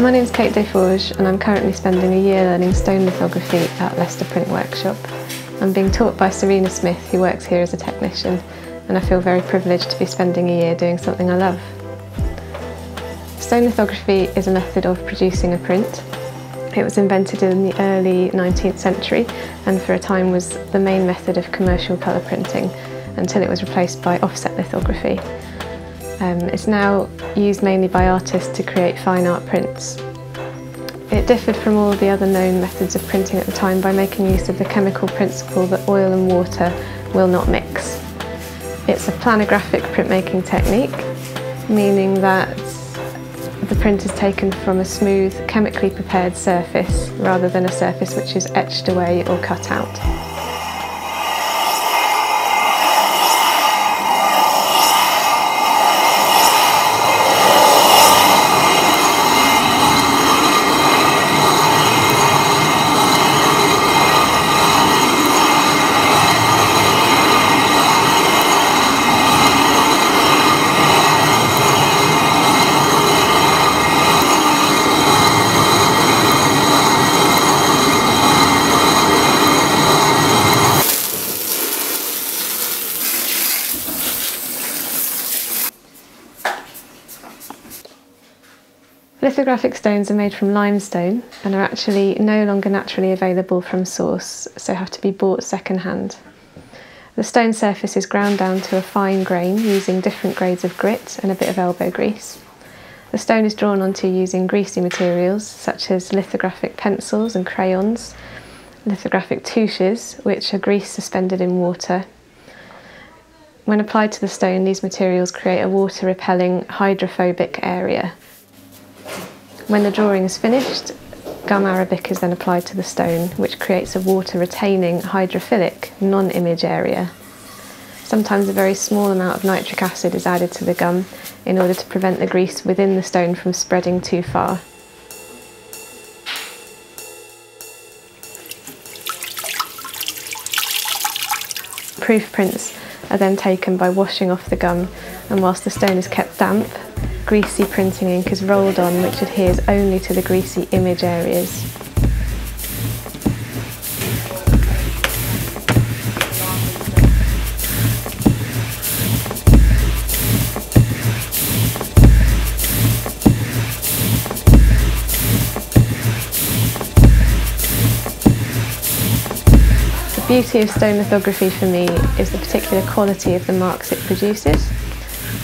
My name is Kate Desforges and I'm currently spending a year learning stone lithography at Leicester Print Workshop. I'm being taught by Serena Smith who works here as a technician and I feel very privileged to be spending a year doing something I love. Stone lithography is a method of producing a print. It was invented in the early 19th century and for a time was the main method of commercial colour printing until it was replaced by offset lithography. Um, it's now used mainly by artists to create fine art prints. It differed from all the other known methods of printing at the time by making use of the chemical principle that oil and water will not mix. It's a planographic printmaking technique, meaning that the print is taken from a smooth, chemically prepared surface rather than a surface which is etched away or cut out. Lithographic stones are made from limestone and are actually no longer naturally available from source, so have to be bought second-hand. The stone surface is ground down to a fine grain using different grades of grit and a bit of elbow grease. The stone is drawn onto using greasy materials such as lithographic pencils and crayons, lithographic tusches, which are grease suspended in water. When applied to the stone, these materials create a water-repelling hydrophobic area, when the drawing is finished, gum arabic is then applied to the stone, which creates a water-retaining hydrophilic non-image area. Sometimes a very small amount of nitric acid is added to the gum in order to prevent the grease within the stone from spreading too far. Proof prints are then taken by washing off the gum and whilst the stone is kept damp, greasy printing ink is rolled on which adheres only to the greasy image areas. The beauty of stone lithography for me is the particular quality of the marks it produces.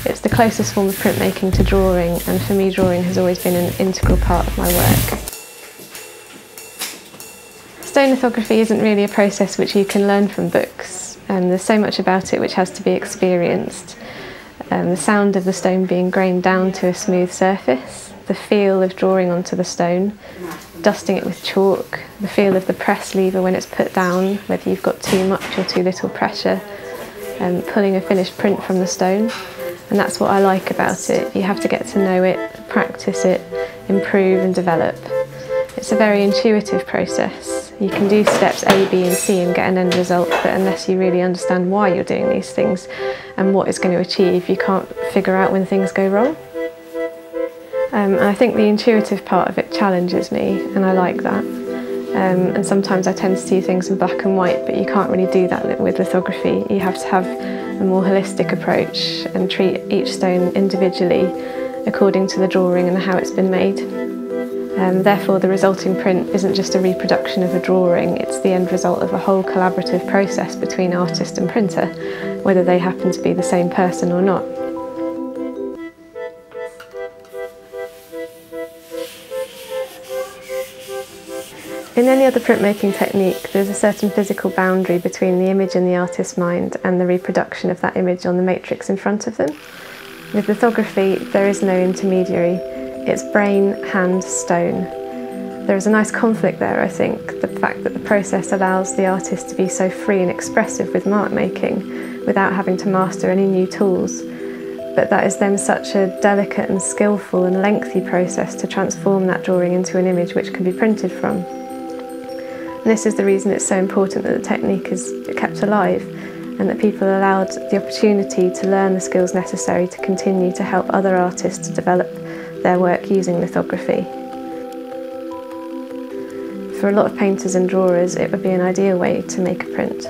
It's the closest form of printmaking to drawing and for me drawing has always been an integral part of my work. Stone lithography isn't really a process which you can learn from books and there's so much about it which has to be experienced. Um, the sound of the stone being grained down to a smooth surface, the feel of drawing onto the stone, dusting it with chalk, the feel of the press lever when it's put down, whether you've got too much or too little pressure, and um, pulling a finished print from the stone and that's what I like about it. You have to get to know it, practice it, improve and develop. It's a very intuitive process. You can do steps A, B and C and get an end result, but unless you really understand why you're doing these things and what it's going to achieve, you can't figure out when things go wrong. Um, I think the intuitive part of it challenges me, and I like that. Um, and sometimes I tend to see things in black and white, but you can't really do that with lithography. You have to have a more holistic approach and treat each stone individually according to the drawing and how it's been made. Um, therefore, the resulting print isn't just a reproduction of a drawing, it's the end result of a whole collaborative process between artist and printer, whether they happen to be the same person or not. In any other printmaking technique, there's a certain physical boundary between the image in the artist's mind and the reproduction of that image on the matrix in front of them. With lithography, there is no intermediary. It's brain, hand, stone. There is a nice conflict there, I think, the fact that the process allows the artist to be so free and expressive with mark making without having to master any new tools. But that is then such a delicate and skillful and lengthy process to transform that drawing into an image which can be printed from. This is the reason it's so important that the technique is kept alive and that people are allowed the opportunity to learn the skills necessary to continue to help other artists develop their work using lithography. For a lot of painters and drawers, it would be an ideal way to make a print.